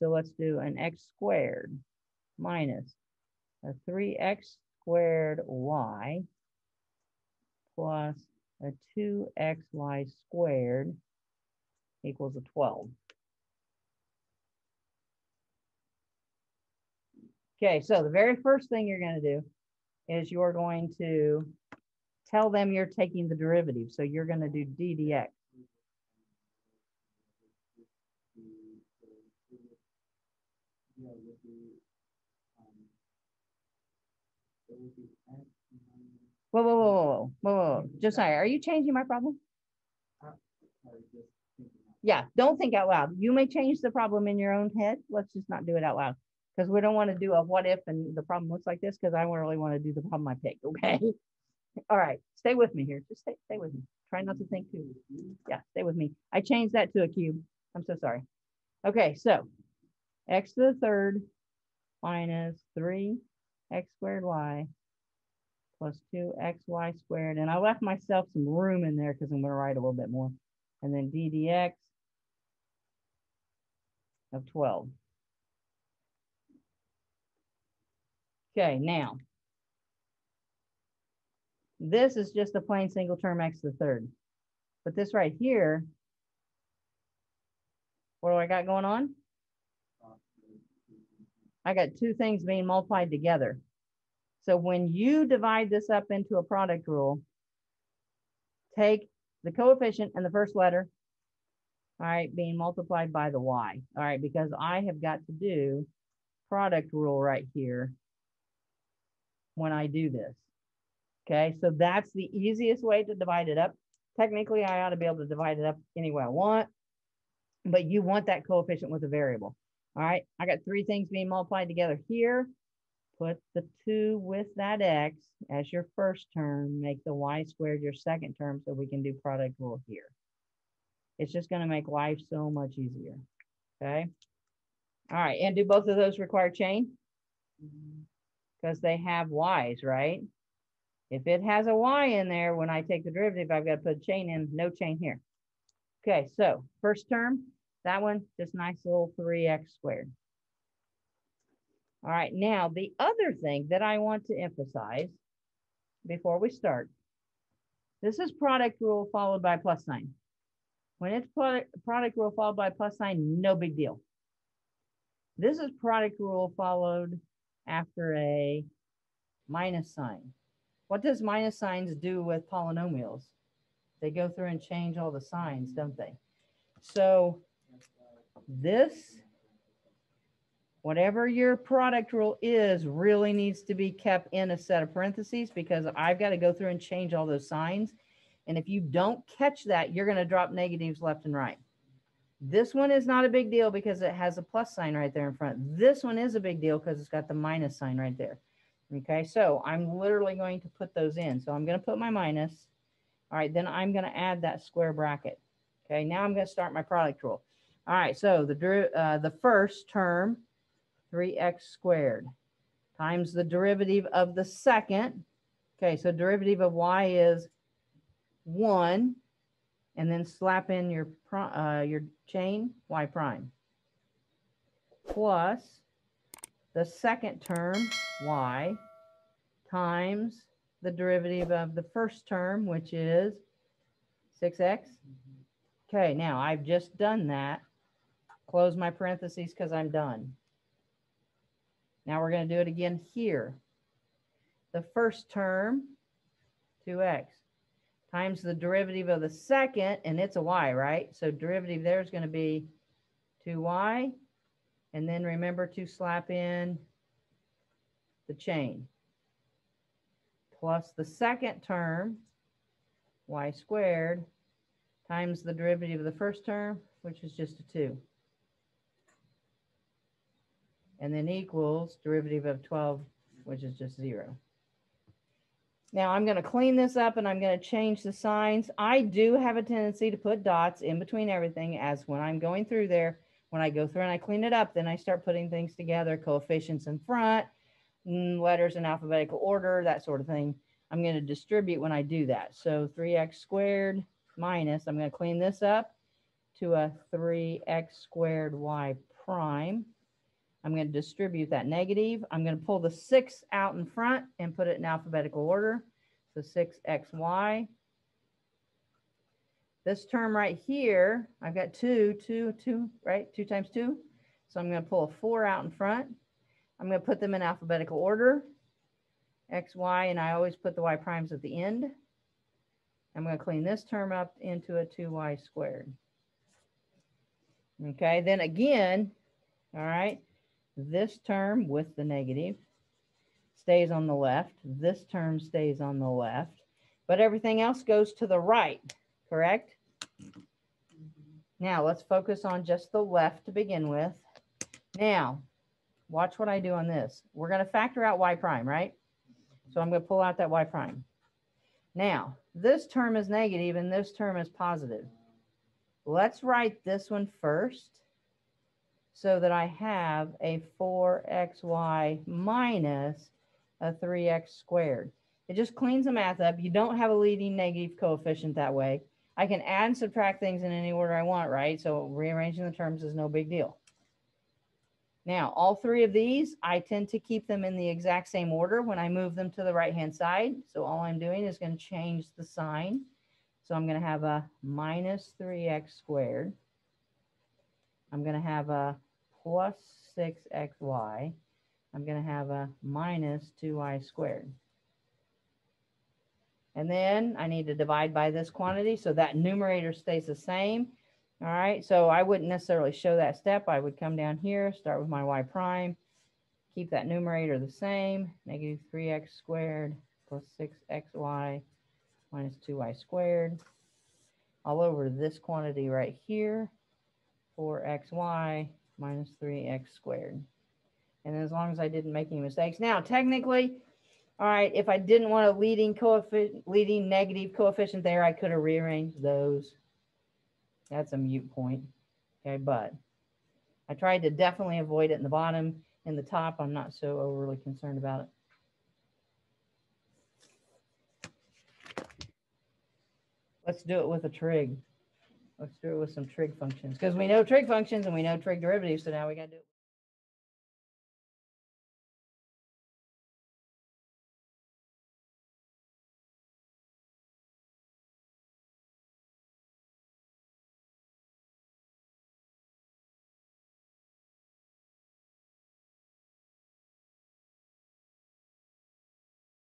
so let's do an x squared minus a 3x squared y plus a 2xy squared equals a 12. Okay, so the very first thing you're going to do is you're going to tell them you're taking the derivative. So you're going to do d dx. Whoa, whoa, whoa, whoa, whoa, whoa, Josiah, are you changing my problem? Yeah, don't think out loud. You may change the problem in your own head. Let's just not do it out loud because we don't want to do a what if and the problem looks like this because I really want to do the problem I picked. Okay. All right. Stay with me here. Just stay, stay with me. Try not to think too. Yeah, stay with me. I changed that to a cube. I'm so sorry. Okay, so x to the third minus 3 x squared y plus 2xy squared. And I left myself some room in there because I'm going to write a little bit more. And then d dx of 12. Okay, now, this is just a plain single term x to the third. But this right here, what do I got going on? I got two things being multiplied together. So when you divide this up into a product rule, take the coefficient and the first letter, all right, being multiplied by the y, all right, because I have got to do product rule right here when I do this. Okay, so that's the easiest way to divide it up. Technically, I ought to be able to divide it up any way I want, but you want that coefficient with a variable. All right, I got three things being multiplied together here. Put the two with that x as your first term, make the y squared your second term so we can do product rule here. It's just gonna make life so much easier, okay? All right, and do both of those require chain? Because they have y's, right? If it has a y in there, when I take the derivative, I've got to put a chain in, no chain here. Okay, so first term, that one, just nice little 3x squared. All right, now the other thing that I want to emphasize before we start, this is product rule followed by plus sign. When it's product, product rule followed by plus sign, no big deal. This is product rule followed after a minus sign. What does minus signs do with polynomials? They go through and change all the signs, don't they? So this, whatever your product rule is, really needs to be kept in a set of parentheses because I've got to go through and change all those signs. And if you don't catch that, you're going to drop negatives left and right. This one is not a big deal because it has a plus sign right there in front. This one is a big deal because it's got the minus sign right there. Okay, so I'm literally going to put those in. So I'm going to put my minus. All right, then I'm going to add that square bracket. Okay, now I'm going to start my product rule. All right, so the, uh, the first term, 3x squared, times the derivative of the second. Okay, so derivative of y is 1, and then slap in your, uh, your chain, y prime, plus the second term, y times the derivative of the first term, which is 6x. Okay, now I've just done that. Close my parentheses because I'm done. Now we're going to do it again here. The first term, 2x, times the derivative of the second, and it's a y, right? So derivative there is going to be 2y. And then remember to slap in the chain plus the second term, y squared, times the derivative of the first term, which is just a 2. And then equals derivative of 12, which is just 0. Now I'm going to clean this up and I'm going to change the signs. I do have a tendency to put dots in between everything as when I'm going through there, when I go through and I clean it up, then I start putting things together, coefficients in front, Mm, letters in alphabetical order, that sort of thing. I'm going to distribute when I do that. So 3x squared minus, I'm going to clean this up to a 3x squared y prime. I'm going to distribute that negative. I'm going to pull the six out in front and put it in alphabetical order. So six xy. This term right here, I've got two, two, two, right? Two times two. So I'm going to pull a four out in front. I'm going to put them in alphabetical order. X, Y, and I always put the Y primes at the end. I'm going to clean this term up into a 2y squared. Okay, then again, all right, this term with the negative stays on the left. This term stays on the left, but everything else goes to the right, correct? Now let's focus on just the left to begin with. Now, watch what I do on this. We're going to factor out y prime, right? So I'm going to pull out that y prime. Now, this term is negative and this term is positive. Let's write this one first so that I have a 4xy minus a 3x squared. It just cleans the math up. You don't have a leading negative coefficient that way. I can add and subtract things in any order I want, right? So rearranging the terms is no big deal. Now, all three of these, I tend to keep them in the exact same order when I move them to the right-hand side. So all I'm doing is going to change the sign. So I'm going to have a minus 3x squared. I'm going to have a plus 6xy. I'm going to have a minus 2y squared. And then I need to divide by this quantity. So that numerator stays the same. All right, so I wouldn't necessarily show that step. I would come down here, start with my y prime, keep that numerator the same, negative 3x squared plus 6xy minus 2y squared, all over this quantity right here, 4xy minus 3x squared. And as long as I didn't make any mistakes. Now, technically, all right, if I didn't want a leading coefficient, leading negative coefficient there, I could have rearranged those. That's a mute point. Okay, but I tried to definitely avoid it in the bottom. In the top, I'm not so overly concerned about it. Let's do it with a trig. Let's do it with some trig functions because we know trig functions and we know trig derivatives. So now we got to do it.